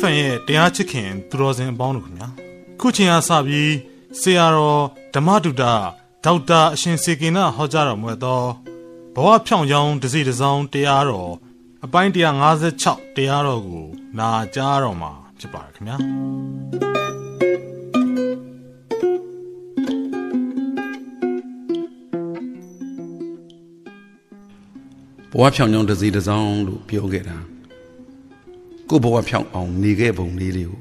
FM ရဲ့တရားချစ်ခင်သူတော်စင်အပေါင်းတို့ခင်ဗျာခုချိန်အားစပြီးဆရာတော်ဓမ္မဒုတာဒေါက်တာအရှင်စေကိနဟောကြားတော်မူသောဘဝဖြောင်းကြောင်းတစီတစောင်းတရားတော်အပိုင်း156တရားတော်ကို နာကြားတော်မှာဖြစ်ပါတယ်ခင်ဗျာဘဝဖြောင်းကြောင်းတစ်စီတစ်စောင်းလို့ပြောခဲ့တာ ကိုဘဝဖြောင်းအောင်နေခဲ့ပုံလေးတွေကို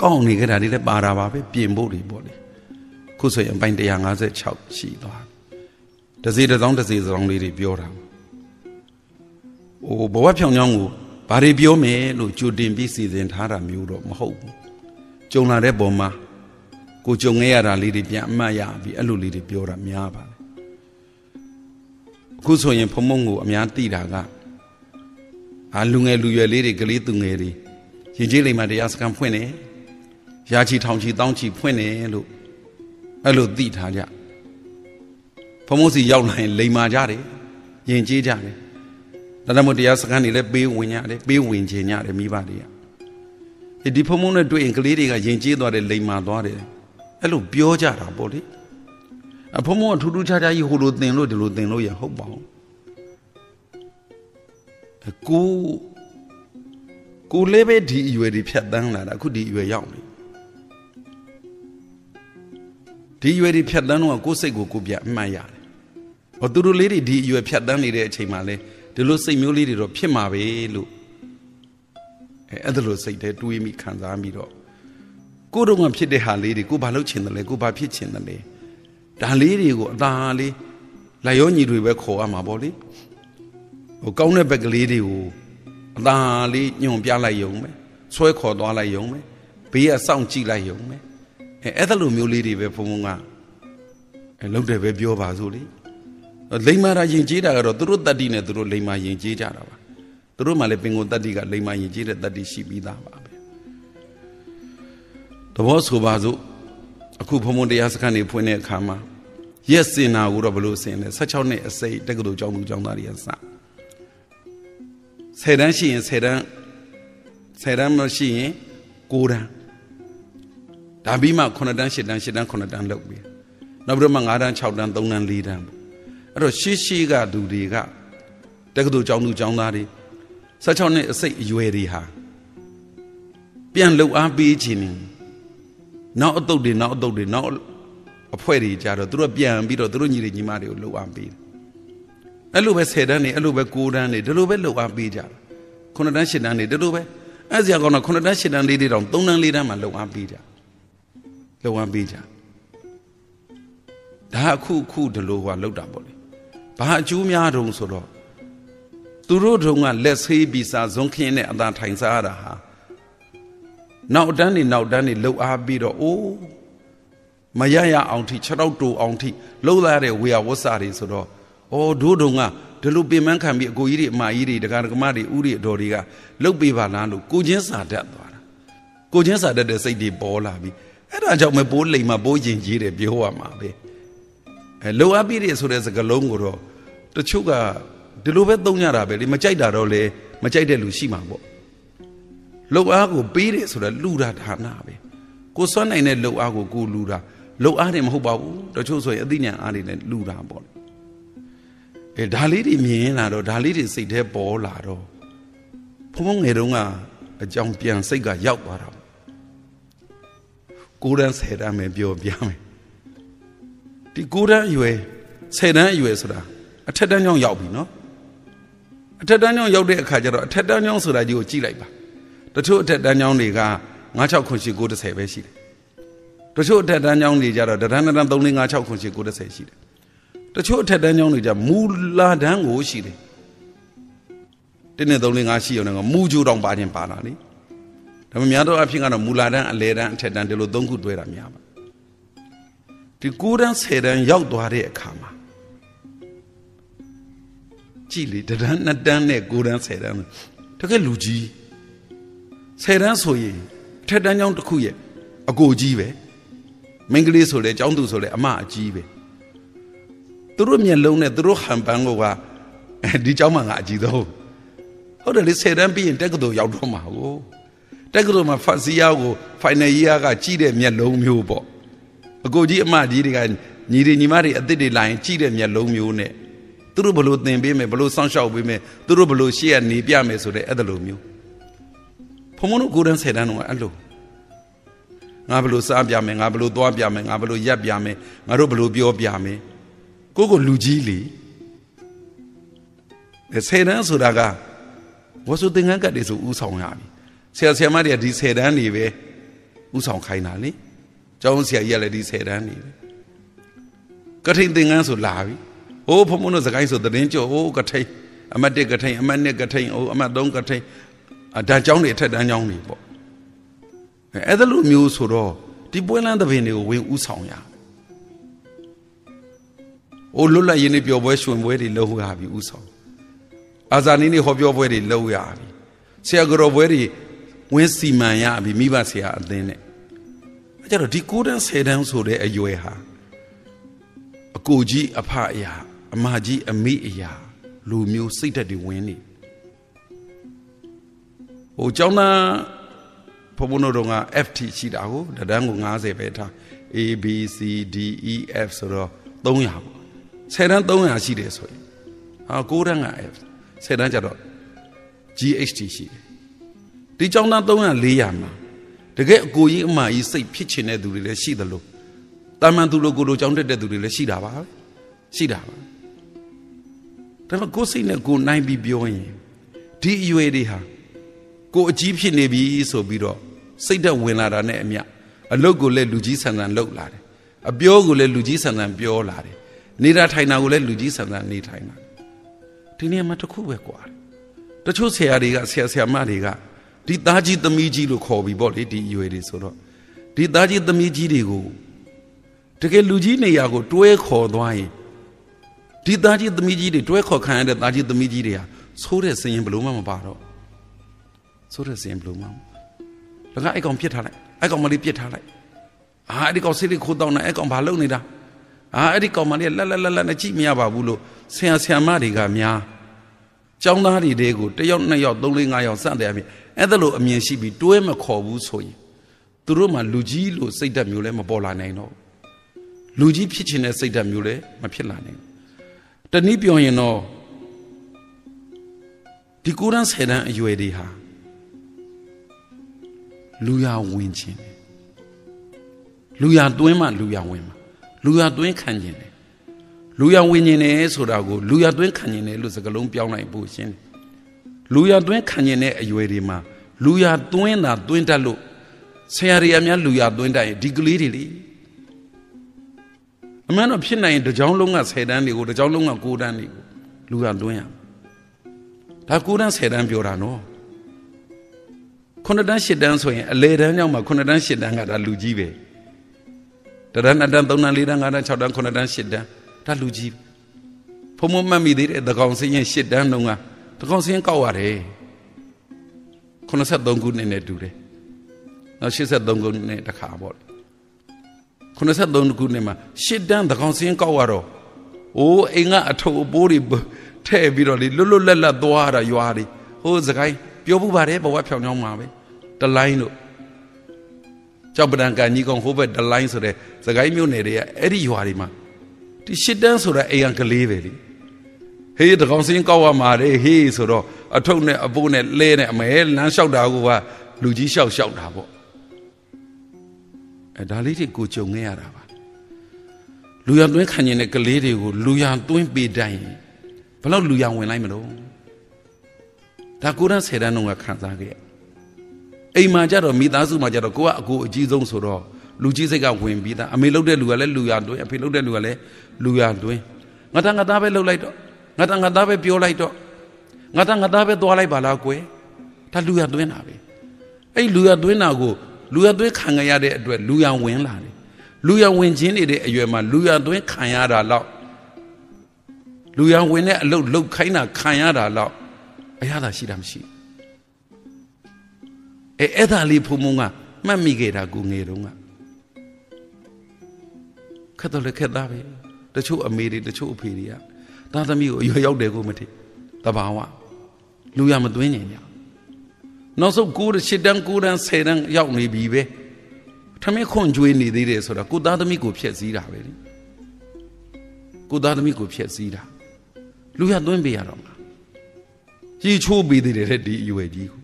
ကောင်းနေခဲ့တာဒီလည်းပါတာပါပဲပြင်ဖို့တွေပေါ့လေခုဆိုရင်အပိုင်း156ရှိသွားတစ်စီတစ်စောင်းတစ်စီတစ်စောင်းလေးတွေပြောတာဟိုဘဝဖြောင်းကြောင်းကိုဘာတွေပြောမယ်လို့ကြိုတင်ပြီးစီစဉ်ထားတာမျိုးတော့မဟုတ်ဘူးကြုံလာတဲ့ပုံမှာကိုကြုံခဲ့ရတာလေးတွေပြန်အမှတ်ရပြီးအဲ့လိုလေးတွေပြောတာများပါတယ်အခုဆိုရင်ဖုံမုံကိုအများသိတာက အာလူငယ်လူရွယ်လေးတွေကလေးသူငယ်တွေရင်ကျေးလိမ်မှာတရားစခန်းဖွင့်တယ်ရာချီထောင်ချီတောင်းချီဖွင့်တယ်လို့အဲ့လိုသိထားကြဖုံမုံစီရောက်လာရင်လိမ်မာကြတယ်ရင်ကျေးကြတယ်ဒါကြောင့်မို့တရားစခန်းတွေလည်းပေးဝင်ရတယ်ပေးဝင်ခြင်းရတယ်မိဘတွေကဒီဖုံမုံနဲ့တွေ့ရင်ကလေးတွေကရင်ကျေးသွားတယ်လိမ်မာသွားတယ်အဲ့လိုပြောကြတာပေါ့လေအဖုံဖုံကထူးထူးခြားခြားကြီးဟိုလိုတင်လို့ဒီလိုတင်လို့ရဟုတ်ပါဘူး ကိုကိုလည်းပဲဒီအရွယ်ဒီဖြတ်တန်းလာတာအခုဒီအရွယ်ရောက်နေဒီအရွယ်ဒီဖြတ်တန်းတော့ကိုယ်စိတ်ကိုကိုပြအမှတ်ရတယ်။ဟောသူတို့လေးတွေဒီအရွယ်ဖြတ်တန်းနေတဲ့အချိန်မှာလဲဒီလိုစိတ်မျိုးလေးတွေတော့ဖြစ်မှာပဲလို့အဲအဲ့ဒါလိုစိတ်ထဲတွေးမိခံစားမိတော့ကိုယ်တော့ကဖြစ်တဲ့ဟာလေးတွေကိုဘာလို့ချင်တယ်လဲကိုဘာဖြစ်ချင်တယ်လဲဒါလေးတွေကိုအသာလေးလက်ရောညီတွေပဲခေါ်ရမှာပေါ့လေ ဟိုကောင်းတဲ့ဘက်ကလေးတွေကိုအသာလေးညွန်ပြလိုက်ယုံပဲဆွဲခေါ်သွားလိုက်ယုံပဲဘေးကစောင့်ကြည့်လိုက်ယုံပဲအဲအဲ့ဒါလိုမျိုးလေးတွေပဲဘုံဘုံကအဲလုံးတယ်ပဲပြောပါစို့လေလိမ္မာရာယင်ကျေးတာကတော့သူတို့တတ္တိနဲ့သူတို့လိမ္မာယင်ကျေးကြတာပါသူတို့မှလည်းပင်ကိုတတ္တိကလိမ္မာယင်ကျေးတဲ့တတ္တိရှိပြီးသားပါပဲတဘောဆိုပါစို့အခုဘုံဘုံတရားစခန်းနေဖွင့်တဲ့အခါမှာရက်စင်နာကိုတော့ဘလို့စင်လဲ16နှစ်အစိတ်တက္ကသိုလ်ကျောင်းသူကျောင်းသားတွေကစ 10တန်းရှိရင်10တန်း10တန်းမရှိရင်9တန်းဒါပြီးမှ9တန်း10တန်း10တန်း9တန်းလောက်ပြီနောက်ပြီးတော့မှ9တန်း6တန်း3တန်း4တန်းပေါ့အဲ့တော့ရှေးရှေးကသူတွေကတက္ကသိုလ်ကျောင်းသူကျောင်းသားတွေ16နှစ်အစိတ်အရွယ်တွေဟာပြန်လှုပ်အားပေးခြင်းနေနောက်အတုတ်တွေနောက်အတုတ်တွေနောက်အဖွဲ့တွေကြတော့သူတို့ပြန်ပြီးတော့သူတို့ညီတွေညီမတွေကိုလှုပ်အားပေးတယ် အဲ့လိုပဲ10တန်းနေအဲ့လိုပဲ9တန်းနေဒီလိုပဲလှုပ်အားပေးကြတာ9တန်း10တန်းနေဒီလိုပဲအဲ့စရာကောင်းတော့9တန်း10တန်းလေးတွေတောင်3တန်း4တန်းမှလှုပ်အားပေးကြလှုပ်အားပေးကြဒါအခုခုဒီလိုဟောလှုပ်တာပေါ့လေဘာအကျိုးများတုံးဆိုတော့သူတို့တုံးကလက်ဆေးပြီးစားဇွန်ခင်းနဲ့အသာထိုင်စားရတာဟာနောက်တန်းနေနောက်တန်းနေလှုပ်အားပြီးတော့အိုးမရရအောင်ထိ6တော့တူအောင်ထိလှုပ်လာတဲ့ဝေယဝဆာတွေဆိုတော့ ဩဒိုးတုံကဒီလိုပင်မခံပြီးအကိုကြီးတွေအမကြီးတွေဒကာဒကမတွေဥတွေအတော်တွေကလှုပ်ပေးပါလားလို့ကိုချင်းစာတတ်သွားတာကိုချင်းစာတတ်တဲ့စိတ်တွေပေါ်လာပြီအဲ့ဒါကြောင့်မပိုးလိမ်မပိုးရင်ကြီးတယ်ပြောရမှာပဲအဲလှုပ်အပ်ပြီးတဲ့ဆိုတဲ့စကားလုံးကိုတော့တချို့ကဒီလိုပဲသုံးကြတာပဲလေမကြိုက်တာတော့လေမကြိုက်တဲ့လူရှိမှာပေါ့လှုပ်အားကိုပေးတယ်ဆိုတာလူတာဌာနပဲကိုစွမ်းနိုင်တဲ့လှုပ်အားကိုကိုလူတာလှုပ်အားတယ်မဟုတ်ပါဘူးတချို့ဆိုရင်အသိဉာဏ်အားတွေနဲ့လူတာပေါ့ အဲဒါလေးတွေမြင်လာတော့ဒါလေးတွေစိတ်ထဲပေါ်လာတော့ဘုံဘုံငယ်တုန်းကအကြောင်းပြန်စိတ်ကရောက်သွားတာကိုရန်ဆယ်တန်းပဲပြောပြမယ်ဒီကိုရန်အရွယ်ဆယ်တန်းအရွယ်ဆိုတာအထက်တန်းကြောင်းရောက်ပြီနော်အထက်တန်းကြောင်းရောက်တဲ့အခါကျတော့အထက်တန်းကြောင်းဆိုတာကြီးကိုကြည့်လိုက်ပါတချို့အထက်တန်းကြောင်းတွေက96ခွန်ရှိ930ပဲရှိတယ်တချို့အထက်တန်းကျောင်းတွေကြတော့တန်းတန်း3 4 5 6 9 10 90ရှိတယ် တချို့အထက်တန်းကျောင်းတွေကြမူလာတန်းကိုရှိတယ်တင်းနဲ့3 4 5ရှိရုံနဲ့မူဂျိုတောင်ပါခြင်းပါတာလေဒါပေမဲ့များသောအားဖြင့်ကတော့မူလာတန်းအလယ်တန်းအထက်တန်းဒီလိုသုံးခုတွဲတာများပါဒီ9တန်း10တန်းရောက်သွားတဲ့အခါမှာကြည်လေတန်း2တန်းနဲ့9တန်း10တန်းတကယ်လူကြီး10တန်းဆိုရင်အထက်တန်းကျောင်းတစ်ခုရဲ့အကိုကြီးပဲမင်္ဂလိဆိုလဲကျောင်းသူဆိုလဲအမအကြီးပဲ သူတို့မျက်လုံးနဲ့သူတို့ဟန်ပန်းကဒီကျောင်းမှာငါအကြီးဆုံးဟုတ်တယ်လေ10တန်းပြီးရင်တက္ကသိုလ်ရောက်တော့မှာကိုတက္ကသိုလ်မှာ first year ကို final year ကကြီးတဲ့မျက်လုံးမျိုးပေါ့အကိုကြီးအမကြီးတွေကညီတွေညီမတွေအစ်စ်တွေလာရင်ကြီးတဲ့မျက်လုံးမျိုးနဲ့သူတို့ဘလို့သင်ပေးမယ်ဘလို့စောင့်ရှောက်ပေးမယ်သူတို့ဘလို့ရှေ့ကနေပြမယ်ဆိုတဲ့အဲ့ဒါလိုမျိုးဖုံမတို့ကိုယ်တန်း10တန်းတော့အဲ့လိုငါဘလို့စားပြမယ်ငါဘလို့သွားပြမယ်ငါဘလို့ရက်ပြမယ်ငါတို့ဘလို့ပြောပြမယ် ကိုကိုလူကြီးလေဆယ်တန်းဆိုတာကဝါစုသင်္ကန်းကတ်တွေဆိုဥဆောင်ရပြီဆရာဆရာမတွေကဒီဆယ်တန်းတွေပဲဥဆောင်ခိုင်းတာလေကျောင်းဆရာကြီးကလည်းဒီဆယ်တန်းတွေပဲကထိန်သင်္ကန်းဆိုလာပြီဟိုးဖုံဖုံတို့စကိုင်းဆိုသတင်းကြောဟိုးကထိန်အမတ်1ကထိန်အမတ်2ကထိန်ဟိုအမတ်3ကထိန်အတန်းကျောင်းတွေအထက်တန်းကျောင်းတွေပေါ့အဲ့ဒါလိုမျိုးဆိုတော့ဒီပွဲလန်းသဘင်တွေကိုဝင်ဥဆောင်ရ အိုးလွတ်လပ်ရင်းနေပျော်ပွဲရွှင်ပွဲတွေလုပ်ရပြီဥဆောင်အာဇာနည်နေဟောပြောပွဲတွေလုပ်ရပြီဆရာကတော်ပွဲတွေဝင်းစီမံရပြီမိဘဆရာအသင်းနဲ့အဲကြတော့ဒီ9တန်း10တန်းဆိုတဲ့အရွယ်ဟာအကိုကြီးအဖအရာအမကြီးအမိအရာလူမျိုးစိတ်ဓာတ်တွေဝင်နေဟိုကျောင်းသားဘုံဘုံတို့က FT ရှိတာကိုတဒန်းကို90ပဲထား A B C D E F ဆိုတော့300ပေါ့ 10တန်း300ရှိတယ်ဆိုရင်ဟာ9တန်းက F 10တန်းကျတော့ GHT ရှိတယ်ဒီကျောင်းသား300 400မှာတကယ်အကိုကြီးအမကြီးစိတ်ဖြစ်ချင်တဲ့သူတွေလည်းရှိသလိုတာမန်သူလိုကိုလိုကျောင်းတက်တဲ့သူတွေလည်းရှိတာပါရှိတာပါဒါပေမဲ့ကိုယ်စိတ်နဲ့ကိုယ်နိုင်ပြီးပြောရင်ဒီအရွယ်တွေဟာကိုအကြီးဖြစ်နေပြီဆိုပြီးတော့စိတ်သက်ဝင်လာတာနဲ့အမျှအလုတ်ကိုလည်းလူကြီးဆန်ဆန်လှုပ်လာတယ်အပြောကိုလည်းလူကြီးဆန်ဆန်ပြောလာတယ် နေတာထိုင်တာကိုလည်းလူကြီးဆန်ဆန်နေထိုင်လာဒီနေရာမှာတစ်ခုပဲကွာတချို့ဆရာတွေကဆရာဆရာမတွေကဒီသားကြီးသမီးကြီးလို့ခေါ်ပြီးပေါ့လေဒီအရွယ်တွေဆိုတော့ဒီသားကြီးသမီးကြီးတွေကိုတကယ်လူကြီးနေရာကို တွဲခေါ်သွားရင်ဒီသားကြီးသမီးကြီးတွေတွဲခေါ်ခံရတဲ့သားကြီးသမီးကြီးတွေဟာဆိုးတဲ့စင်ရင်ဘလို့မှမပါတော့ဆိုးတဲ့စင်ရင်ဘလို့မှလကအဲ့ကောင်ပြစ်ထားလိုက်အဲ့ကောင်မလေးပြစ်ထားလိုက်အာအဲ့ဒီကောင်စိတ်လေးခိုးတောင်းနေအဲ့ကောင်ဘာလုပ်နေတာ အာအဲ့ဒီကောင်မလေးလက်လက်လက်လက်နဲ့ကြည့်မရပါဘူးလို့ဆရာဆရာမတွေကများကျောင်းသားတွေတဲကိုတယောက်နှစ်ယောက်သုံးလေးငါးယောက်စတဲ့အပြင်အဲ့ဒါလိုအမြင်ရှိပြီးတွဲမခေါ်ဘူးဆိုရင်သူတို့မှလူကြီးလို့စိတ်ဓာတ်မျိုးလည်းမပေါ်လာနိုင်တော့လူကြီးဖြစ်ချင်တဲ့စိတ်ဓာတ်မျိုးလည်းမဖြစ်လာနိုင်တနည်းပြောရင်တော့ဒီကိုရန်ဆယ်တန်းအရွယ်တွေဟာလူရဝင်ခြင်းတယ်လူရတွင်းမှလူရဝင်မှာ လူရတွင်းခံခြင်းတယ်လူရဝင်ခြင်းတယ်ဆိုတာကိုလူရတွင်းခံခြင်းတယ်လို့စကားလုံးပြောင်းလိုက်ဖို့ရှင်းတယ်လူရတွင်းခံခြင်းတဲ့အရွယ်တွေမှာလူရတွင်းတာတွင်းတတ်လို့ဆရာတွေအများလူရတွင်းတတ်ရင်ဒီကလေးတွေလေအမှန်တော့ဖြစ်နိုင်ရင်တကြောင်လုံးက10တန်းတွေကိုတကြောင်လုံးက9တန်းတွေကိုလူရတွင်းရဒါ9တန်း10တန်းပြောတာနော်9တန်း10တန်းဆိုရင်အလေတန်းကြောင့်မှ9တန်း10တန်းကဒါလူကြီးပဲ တရဏတန်း3တန်း4တန်း5တန်း6တန်း9တန်း10တန်းဒါလူကြီးဖုံမမှတ်မိသေးတဲ့သကောင်စင်းရင်10တန်းလုံးကသကောင်စင်းကောက်ရတယ်83ခုနှစ်နဲ့တူတယ်နောက်83ခုနှစ်တခါပေါ့83ခုနှစ်မှာ10တန်းသကောင်စင်းကောက်ရတော့အိုးအိမ်ကအထုပ်အပိုးတွေထဲ့ပြီးတော့လေလွတ်လွတ်လပ်လပ်သွားတာရွာတွေဟိုးစကိုင်းပြောမှုပါတယ်ဘဝဖြောင်ချောင်းမှာပဲတလိုင်းတို့ ကြောက်ပဒံကန်ကြီးကောင်ဟိုဘက်တလိုင်းဆိုတဲ့စကိုင်းမြို့နယ်တွေကအဲ့ဒီရွာတွေမှာဒီရှစ်တန်းဆိုတာအိမ်ကကလေးပဲလေဟေးတကောင်စင်းကောက်ရမှာလေဟေးဆိုတော့အထုပ်နဲ့အပိုးနဲ့လဲနဲ့အမဲလမ်းလျှောက်တာကလူကြီးလျှောက်လျှောက်တာပေါ့အဲဒါလေးတွေကိုကြုံခဲ့ရတာပါလူရသွင်းခံကျင်တဲ့ကလေးတွေကိုလူရသွင်းပေးတိုင်းဘယ်လောက်လူရဝင်လိုက်မလို့ဒါကိုရန်ဆယ်တန်းတော့ကခံစားခဲ့ အိမ်မှာကြတော့မိသားစုမှာကြတော့ကိုကအကိုအကြီးဆုံးဆိုတော့လူကြီးစိတ်ကဝင်ပြီးသားအမေလှုပ်တဲ့လူကလည်းလူရတွင်းအဖေလှုပ်တဲ့လူကလည်းလူရတွင်းငါတငါသားပဲလှုပ်လိုက်တော့ငါတငါသားပဲပြောလိုက်တော့ငါတငါသားပဲသွားလိုက်ပါလားကွယ်ဒါလူရတွင်းတာပဲအဲ့လူရတွင်းတာကိုလူရတွင်းခံရတဲ့အတွက်လူရဝင်လာတယ်လူရဝင်ခြင်းနေတဲ့အရွယ်မှာလူရတွင်းခံရတာတော့လူရဝင်တဲ့အလုတ်လုတ်ခိုင်းတာခံရတာတော့အရသာရှိတာမရှိ အဲအဲ့ဒါလေးဖုံမုံကမှတ်မိခဲ့တာကိုငယ်တုန်းကခက်တော့လည်းခက်သားပဲတချို့အမေတွေတချို့အဖေတွေကသားသမီးကိုအရွယ်ရောက်တယ်ကိုမထင်တဘာဝလူရမသွင်းညင်ကြနောက်ဆုံးကိုရှစ်တန်းကိုတန်းဆယ်တန်းရောက်နေပြီပဲထမင်းခွန်ကျွေးနေသေးတယ်ဆိုတာကိုသားသမီးကိုဖျက်ဆီးတာပဲလေကိုသားသမီးကိုဖျက်ဆီးတာလူရသွင်းပေးရတော့မှာကြီးချိုးပေးသေးတယ်တဲ့ဒီအရွယ်ကြီးကို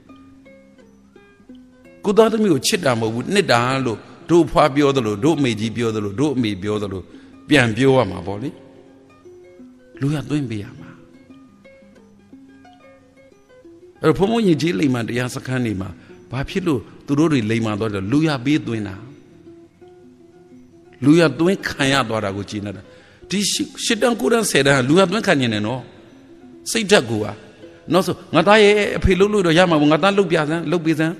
ကိုသားသမီးကိုချစ်တာမဟုတ်ဘူးနှစ်တာလို့တို့ဖွားပြောသလိုတို့အမေကြီးပြောသလိုတို့အမေပြောသလိုပြန်ပြောရမှာပေါ့လေလူရသွင်းပေးရမှာအဲ့ဘုံဘုံကြီးကြီးလိမ္မာတရားစခန်းနေမှာဘာဖြစ်လို့သူတို့တွေလိမ္မာသွားတယ်လူရပေးသွင်းတာလူရသွင်းခံရသွားတာကိုကြည်နေတာဒီရှစ်တန်းကိုတန်းဆယ်တန်းလူရသွင်းခံနေတယ်နော်စိတ်ဓာတ်ကိုอ่ะနောက်ဆိုငါသားရဲ့အဖေလှုပ်လို့တော့ရမှာဘူးငါသားလှုပ်ပြစမ်းလှုပ်ပေးစမ်း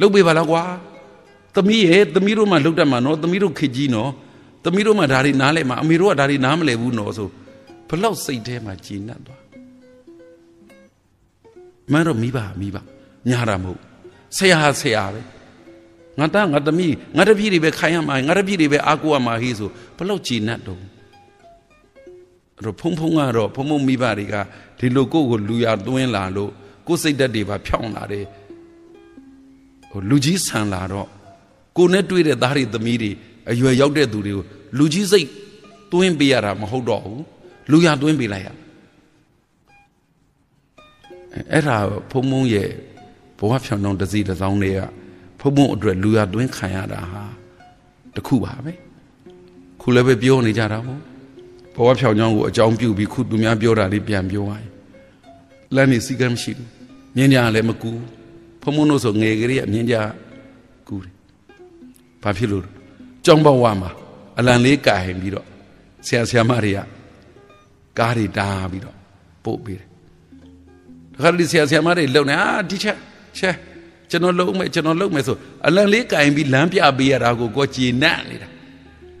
လှုပ်ပေးပါလားကွာသမီးရဲ့သမီးတို့မှလှုပ်တတ်မှာနော်သမီးတို့ခေကြီးနော်သမီးတို့မှဒါတွေနားလဲမှာအမေတို့ကဒါတွေနားမလဲဘူးနော်ဆိုဘလောက်စိတ်ထဲမှာကြည်နပ်သွားမင်းတို့မိဘမိဘညာတာမဟုတ်ဆရာဟာဆရာပဲငါသားငါသမီးငါတပည့်တွေပဲခိုင်းရမှာငါတပည့်တွေပဲအားကိုးရမှာဟေးဆိုဘလောက်ကြည်နပ်တော့အဲ့တော့ဖုံဖုံကတော့ဖုံဖုံမိဘတွေကဒီလိုကိုယ့်ကိုလူရသွင်းလာလို့ကိုယ်စိတ်ဓာတ်တွေပါဖြောင်းလာတယ် ဟိုလူကြီးဆန်လာတော့ကိုနဲ့တွေ့တဲ့သားတွေသမီးတွေအရွယ်ရောက်တဲ့သူတွေကိုလူကြီးစိတ်သွင်းပေးရတာမဟုတ်တော့ဘူးလူရသွင်းပေးလိုက်ရအဲ့ဒါဖုံဖုံရဲ့ဘဝဖြောင်းတော့တစည်းတစ်စောင်းတွေကဖုံဖုံအတွက်လူရသွင်းခံရတာဟာတခုပါပဲခုလည်းပဲပြောနေကြတာပေါ့ဘဝဖြောင်းကြောင်းကိုအကြောင်းပြုပြီးခုသူများပြောတာလေးပြန်ပြောသွားရင်လမ်းနေစီကမ်းမရှိဘူးမြင်းကြလည်းမကူ ဖုံဖုံတို့ဆိုငယ်ကလေးကမြင်းကြကူတယ်ဘာဖြစ်လို့ကြောင်းဘဝမှာအလံလေးကင်ပြီးတော့ဆရာဆရာမတွေကကားတွေတားပြီးတော့ပို့ပေးတယ်တခါတည်းဆရာဆရာမတွေလုံနေအာဒီချက်ချက်ကျွန်တော်လုံမယ်ကျွန်တော်လုံမယ်ဆိုအလံလေးကင်ပြီးလမ်းပြပေးရတာကိုကိုကြည်နပ်နေတာ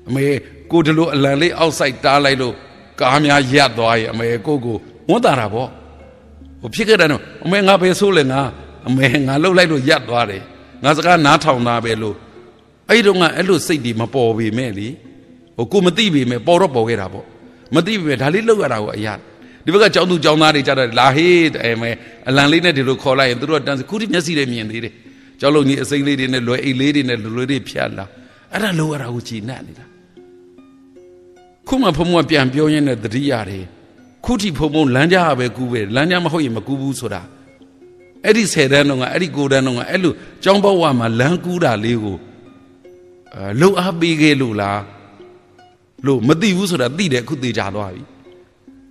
အမေကိုဒီလိုအလံလေးအောက်ဆိုင်တားလိုက်လို့ကားများရပ်သွားရင်အမေကိုကိုဝန်းတာတာပေါ့ဟိုဖြစ်ခဲ့တယ်နော်အမေငါပဲဆိုးလေငါ အမေငါလှုပ်လိုက်လို့ရပ်သွားတယ်ငါစကားနားထောင်တာပဲလို့အဲ့တုန်းကအဲ့လိုစိတ်ဒီမပေါ်ပေမဲ့လေဟိုကိုမသိပေမဲ့ပေါ်တော့ပေါ်ခဲ့တာပေါ့မသိပေမဲ့ဒါလေးလောက်ရတာကိုအရာဒီဘက်ကကျောင်းသူကျောင်းသားတွေကြတော့လာဟေးအဲမဲအလံလေးနဲ့ဒီလိုခေါ်လိုက်ရင်သူတို့ကတန်းခုထိမျက်စိတွေမြင်သေးတယ်ကျောင်းလုံးကြီးအစိမ့်လေးတွေနဲ့လွယ်အိတ်လေးတွေနဲ့လွယ်လေးဖြတ်လာအဲ့ဒါလောက်ရတာကိုကြည်နပ်နေတာခုမှဖုံဖုံပြန်ပြောရင်းနဲ့တတိရတယ်ခုထိဖုံဖုံလမ်းကြားပဲကူးပဲလမ်းကြားမဟုတ်ရင်မကူးဘူးဆိုတာ အဲ့ဒီ10တန်းတော့ကအဲ့ဒီ9တန်းတော့ကအဲ့လိုကျောင်းဘဝမှာလမ်းကူးတာလေးကိုအဲလှုပ်အားပေးခဲ့လို့လားလို့မသိဘူးဆိုတာသိတယ်အခုသိကြသွားပြီ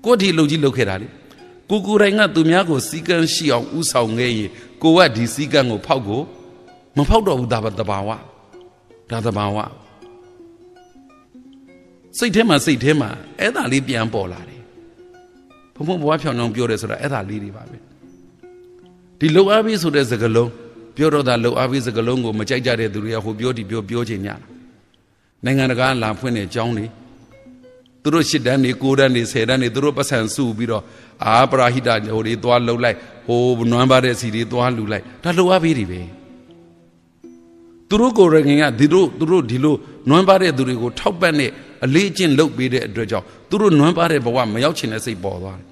ကိုယ့်ဒီလှုပ်ကြီးလှုပ်ခဲ့တာလေကိုကိုယ်တိုင်ကသူများကိုစီကန်းရှိအောင်ဥဆောင်ခဲ့ရင်ကိုကဒီစီကန်းကိုဖောက်ကိုမဖောက်တော့ဘူးဒါပါတဘာဝဒါတဘာဝစိတ်ထဲမှာစိတ်ထဲမှာအဲ့ဒါလေးပြန်ပေါ်လာတယ်ဘုံဘုံဘွားဖြောင်းအောင်ပြောတယ်ဆိုတာအဲ့ဒါလေးတွေပါပဲ ဒီလှုပ်အားပေးဆိုတဲ့စကားလုံးပြောတော့တာလှုပ်အားပေးစကားလုံးကိုမကြိုက်ကြတဲ့သူတွေကဟိုပြောဒီပြောပြောချင်ညတာနိုင်ငံတကာလာဖွင့်တဲ့အကြောင်းတွေသူတို့ရှစ်တန်းနေကိုးတန်းနေဆယ်တန်းနေသူတို့ပတ်စံစုပြီးတော့အာပရာဟိတဟိုတွေသွားလှုပ်လိုက်ဟိုနွမ်းပါတဲ့စီတွေသွားလှူလိုက်ဒါလှုပ်အားပေးတွေပဲသူတို့ကိုယ်ရငင်ကဒီတို့သူတို့ဒီလိုနွမ်းပါတဲ့သူတွေကိုထောက်ပံ့တဲ့အလေးအကျင့်လုပ်ပေးတဲ့အတွက်ကြောင့်သူတို့နွမ်းပါတဲ့ဘဝမရောက်ချင်တဲ့စိတ်ပေါ်သွားတယ်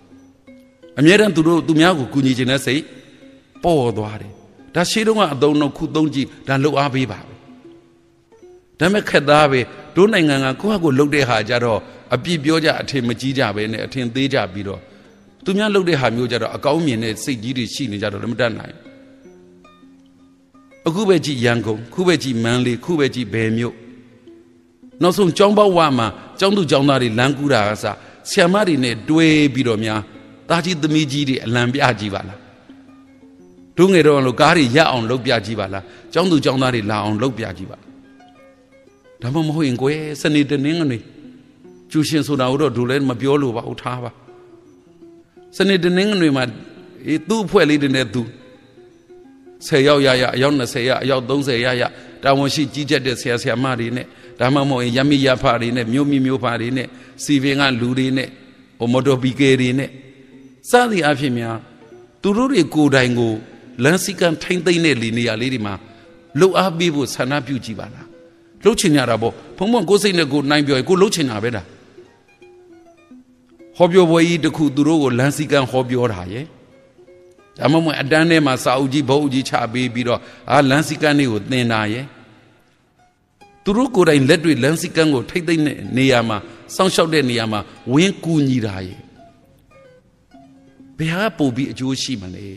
အမြဲတမ်းသူတို့သူများကိုကူညီချင်တဲ့စိတ် ပေါ်သွားတယ်ဒါရှေးတုန်းကအသုံးတော့ခုသုံးကြည့်ဒါလှုပ်အားပေးပါပဲဒါမဲ့ခက်သားပဲတို့နိုင်ငံကကိုယ့်ဟာကိုယ်လှုပ်တဲ့ဟာကြတော့အပြစ်ပြောကြအထင်မကြီးကြပဲနဲ့အထင်သေးကြပြီးတော့သူများလှုပ်တဲ့ဟာမျိုးကြတော့အကောင်းမြင်တဲ့စိတ်ကြီးတွေရှိနေကြတော့လည်းမတတ်နိုင်အခုပဲကြည့်ရန်ကုန်ခုပဲကြည့်မန်းလေးခုပဲကြည့်ဘယ်မြို့နောက်ဆုံးကျောင်းပေါဝမှာကျောင်းသူကျောင်းသားတွေလမ်းကူးတာကစဆ iam မတွေနဲ့တွဲပြီးတော့များတာကြီးသမီးကြီးတွေအလံပြကြည့်ပါလား ဒုငယ်တော့လို့ကားတွေရက်အောင်လုပ်ပြကြည့်ပါလားကျောင်းသူကျောင်းသားတွေလာအောင်လုပ်ပြကြည့်ပါဒါမှမဟုတ်ရင်ကိုယ်စနေတနင်္ဂနွေကျူရှင်ဆိုတာတော့ဒူလည်းမပြောလို့ပါဦးထားပါစနေတနင်္ဂနွေမှာအေးသူ့အဖွဲ့လေးတွေနဲ့သူ10ရောက်ရရအယောက်20ရအယောက်30ရရတာဝန်ရှိကြီးကြပ်တဲ့ဆရာဆရာမတွေနဲ့ဒါမှမဟုတ်ရင်ရမိရဖတွေနဲ့မြို့မိမြို့ဖတွေနဲ့စီပင်ကလူတွေနဲ့ဟိုမော်တော်ဘီကေတွေနဲ့စသည်အဖြစ်များသူတို့တွေကိုယ်တိုင်ကို လမ်းစည်းကမ်းထိမ့်သိမ့်တဲ့လေနေရာလေးတွေမှာလှုပ်အားပေးဖို့ဆန္ဒပြုကြည့်ပါလားလှုပ်ချင်ကြတာပေါ့ဘုံဘုံကိုယ်စိတ်နဲ့ကိုယ်နိုင်ပြောရင်ကိုယ်လှုပ်ချင်တာပဲဒါဟောပြောပွဲကြီးတစ်ခုသူတို့ကိုလမ်းစည်းကမ်းဟောပြောတာရဲ့ဒါမှမဟုတ်အတန်းထဲမှာစာအုပ်ကြီးဘုတ်ကြီးချပေးပြီးတော့အာလမ်းစီကန်းတွေကိုသင်တာရဲ့သူတို့ကိုယ်တိုင်လက်တွေလမ်းစီကန်းကိုထိတ်သိမ့်တဲ့နေရာမှာစောင့်ရှောက်တဲ့နေရာမှာဝင်းကူညီတာရဲ့ဘယ်ဟာပို့ပြီးအကျိုးရှိမလဲ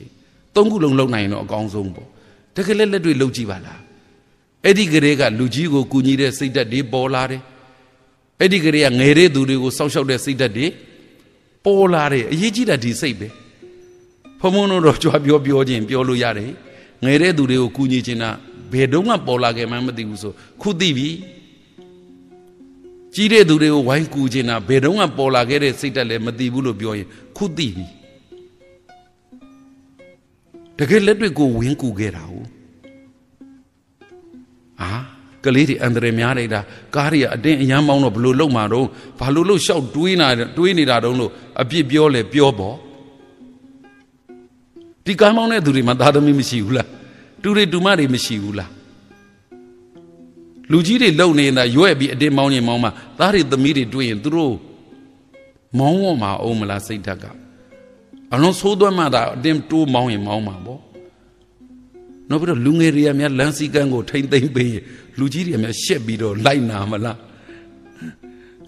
သုံးခုလုံးလုံနိုင်တော့အကောင်းဆုံးပေါ့တကယ်လက်လက်တွေလှုပ်ကြည့်ပါလားအဲ့ဒီကလေးကလူကြီးကိုကူညီတဲ့စိတ်ဓာတ်တွေပေါ်လာတယ်အဲ့ဒီကလေးကငယ်တဲ့သူတွေကိုစောင့်ရှောက်တဲ့စိတ်ဓာတ်တွေပေါ်လာတယ်အရေးကြီးတာဒီစိတ်ပဲဖုံဖုံတို့တော့ကြွားပြောပြောခြင်းပြောလို့ရတယ်ငယ်တဲ့သူတွေကိုကူညီခြင်းတာဘယ်တော့မှပေါ်လာခဲ့မှမသိဘူးဆိုခုသိပြီကြီးတဲ့သူတွေကိုဝိုင်းကူခြင်းတာဘယ်တော့မှပေါ်လာခဲ့တဲ့စိတ်ဓာတ်လည်းမသိဘူးလို့ပြောရင်ခုသိပြီ တကယ်လက်တွေ့ကိုဝင်းကူခဲ့တာဟုတ်အာကလေးတွေအန္တရာယ်များလိုက်တာကားတွေကအတင်းအရမ်းမောင်းတော့ဘလို့လုံမှာတော့ဘာလို့လို့ရှောက်တွေးနေတာတွေးနေတာတုံးလို့အပြစ်ပြောလဲပြောပေါ့ဒီကားမောင်းတဲ့သူတွေမှာသားသမီးမရှိဘူးလားတူတွေတူမတွေမရှိဘူးလားလူကြီးတွေလုံနေတာရွဲ့ပြီးအတင်းမောင်းရင်မောင်းမှာသားတွေသမီးတွေတွေးရင်သူတို့မောင်းဝမှာအောင်မလားစိတ်ဓာတ်က အလုံးဆိုးသွမ်းမှသာအတင်းတိုးမောင်းရင်မောင်းမှာပေါ့နောက်ပြီးတော့လူငယ်တွေကများလမ်းစည်းကမ်းကိုထိမ့်သိမ့်ပေးလူကြီးတွေကများရှက်ပြီးတော့လိုက်နာမလား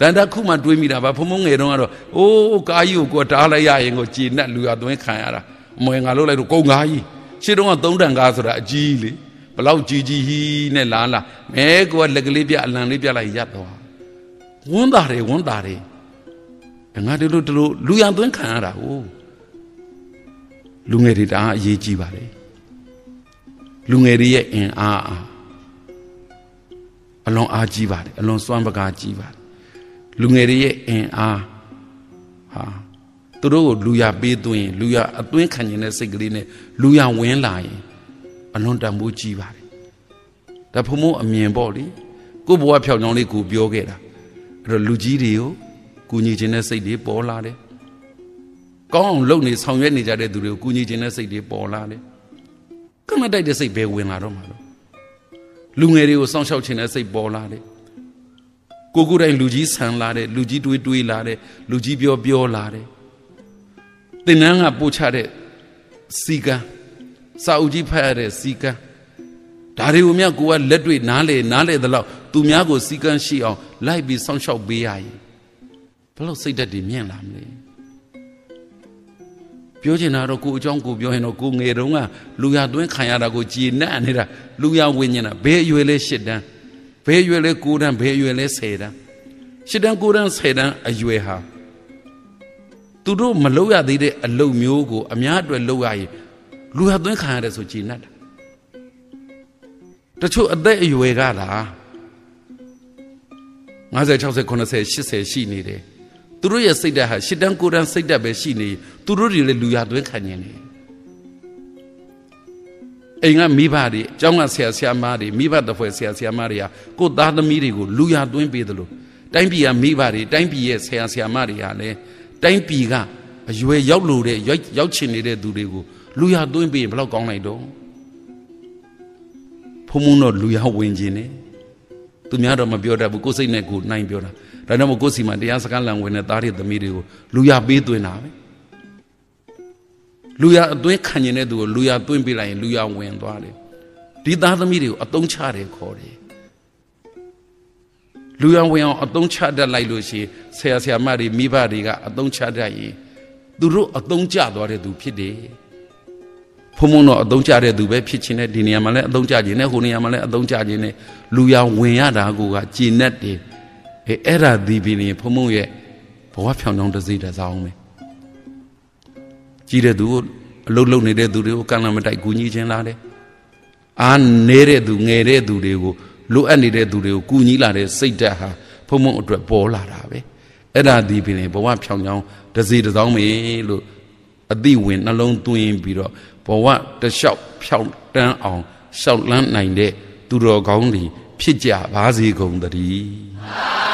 တန်တခုမှတွေးမိတာပါဖုံဖုံငယ်တုန်းကတော့အိုးကားကြီးကိုကိုတားလိုက်ရရင်ကိုကြည်နဲ့လူရသွင်းခံရတာအမွေငါလို့လိုက်တော့ကုံကားကြီးရှေ့တုန်းကသုံးတန်ကားဆိုတာအကြီးလေဘလောက်ကြီးကြီးဟီးနဲ့လာလာမဲကိုကလက်ကလေးပြအလံလေးပြလိုက်ရပ်သွားဝန်းတာတယ်ဝန်းတာတယ်ငါတို့တို့တို့လူရသွင်းခံရတာဟုတ် လူငယ်တွေတအားအရေးကြီးပါလေလူငယ်တွေရဲ့အင်အားအားအလွန်အားကြီးပါတယ်အလွန်စွမ်းပကားကြီးပါတယ်လူငယ်တွေရဲ့အင်အားဟာသူတို့ကိုလူရပေးသွင်းလူရအသွင်းခံနေတဲ့စိတ်ကလေးနဲ့လူရဝင်လာရင်အလွန်တန်ဖိုးကြီးပါတယ်ဒါဖုံမိုးအမြင်ပေါ့လေကိုဘဝဖြောင်းချောင်းလေးကိုပြောခဲ့တာအဲ့တော့လူကြီးတွေကိုကူညီခြင်းတဲ့စိတ်တွေပေါ်လာတယ် ကောင်းအောင်လုပ်နေဆောင်ရွက်နေကြတဲ့သူတွေကိုကူညီခြင်းတဲ့စိတ်တွေပေါ်လာတယ်ကမတိုက်တဲ့စိတ်ပဲဝင်လာတော့မှာလို့လူငယ်တွေကိုစောင့်ရှောက်ခြင်းတဲ့စိတ်ပေါ်လာတယ်ကိုကိုတိုင်းလူကြီးဆန်လာတယ်လူကြီးတွေးတွေးလာတယ်လူကြီးပြောပြောလာတယ်သင်္นานကပို့ချတဲ့စီကံစာအုပ်ကြီးဖတ်ရတဲ့စီကံဒါတွေကိုမြတ်ကိုကလက်တွေ့နားလေနားလေသလောက်သူများကိုစီကံရှိအောင်လိုက်ပြီးစောင့်ရှောက်ပေးရရင်ဘလို့စိတ်ဓာတ်တွေမြင့်လာမလဲ ပြောချင်တာတော့ကိုအကြောင်းကိုပြောရင်တော့ကိုငယ်တုန်းကလူရသွင်းခံရတာကိုကြည်နပ်နေတာလူရဝิญညာဘယ်အရွယ်လဲ၈တန်းဘယ်အရွယ်လဲ၉တန်းဘယ်အရွယ်လဲ၁၀တန်း၈တန်း၉တန်း၁၀တန်းအရွယ်ဟာသူတို့မလုပ်ရသေးတဲ့အလုပ်မျိုးကိုအများအတွက်လုပ်ရရင်လူရသွင်းခံရတယ်ဆိုကြည်နပ်တာတချို့အသက်အရွယ်ကလား50 60 90 80ရှိနေတယ် သူတို့ရဲ့စိတ်ဓာတ်ဟာရှစ်တန်းကိုတန်းစိတ်ဓာတ်ပဲရှိနေသူတို့တွေလည်းလူရသွင်းခံနေတယ်အိမ်ကမိဘတွေအကြောင်းကဆရာဆရာမတွေမိဘတဖွဲ့ဆရာဆရာမတွေကကိုသားသမီးတွေကိုလူရသွင်းပေးတယ်လို့တိုင်းပြည်ကမိဘတွေတိုင်းပြည်ရဲ့ဆရာဆရာမတွေကလည်းတိုင်းပြည်ကအရွယ်ရောက်လို့တဲ့ရောက်ချင်နေတဲ့သူတွေကိုလူရသွင်းပေးရင်ဘယ်လောက်ကောင်းလိုက်တော့ဖုံဖုံတော့လူရဝင်ခြင်းနဲ့သူများတော့မပြောတတ်ဘူးကိုယ်စိတ်နဲ့ကိုယ်နိုင်ပြောတာ ဒါကြောင့်မို့ကိုယ်စီမှာတရားစကားလံဝင်တဲ့သားတွေသမီးတွေကိုလူရပေးသွင်းတာပဲလူရအသွင်းခံကျင်တဲ့သူကိုလူရသွင်းပေးလိုက်ရင်လူရဝင်သွားတယ်ဒီသားသမီးတွေကိုအတုံးချတယ်ခေါ်တယ်လူရဝင်အောင်အတုံးချတတ်လိုက်လို့ရှိရင်ဆရာဆရာမတွေမိဘတွေကအတုံးချတတ်ရင်သူတို့အတုံးကျသွားတဲ့သူဖြစ်တယ်ဖုံဖုံတော့အတုံးကျတဲ့သူပဲဖြစ်ခြင်းနဲ့ဒီနေရာမှာလည်းအတုံးကျခြင်းနဲ့ဟိုနေရာမှာလည်းအတုံးကျခြင်းနဲ့လူရဝင်ရတာကိုကကြည်နဲ့တယ် အဲအဲ့ဒါဒီပြီရင်ဖုံဖုံရဲ့ဘဝဖြောင်းချောင်းတစ်စိတစ်စောင်းပဲကြီးတဲ့သူကိုအလုတ်လုတ်နေတဲ့သူတွေကိုကံလာမတိုက်ကူညီခြင်းလားတဲ့အာနေတဲ့သူငယ်တဲ့သူတွေကိုလိုအပ်နေတဲ့သူတွေကိုကူညီလာတဲ့စိတ်ဓာတ်ဟာဖုံဖုံအတွက်ပေါ်လာတာပဲအဲ့ဒါဒီပြီရင်ဘဝဖြောင်းချောင်းတစ်စိတစ်စောင်းပဲလို့အသိဝင်နှလုံးသွင်းပြီးတော့ဘဝတလျှောက်ဖြောင်းတန်းအောင်ရှောက်လန်းနိုင်တဲ့သူတော်ကောင်းတွေဖြစ်ကြပါစေကုန်သတည်း